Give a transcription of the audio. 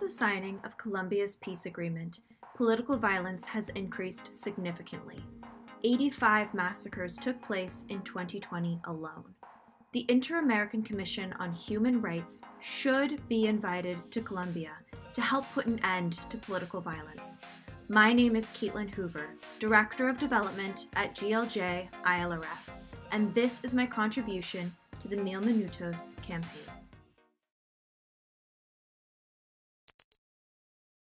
the signing of Colombia's peace agreement, political violence has increased significantly. 85 massacres took place in 2020 alone. The Inter American Commission on Human Rights should be invited to Colombia to help put an end to political violence. My name is Caitlin Hoover, Director of Development at GLJ ILRF, and this is my contribution to the Mil Minutos campaign.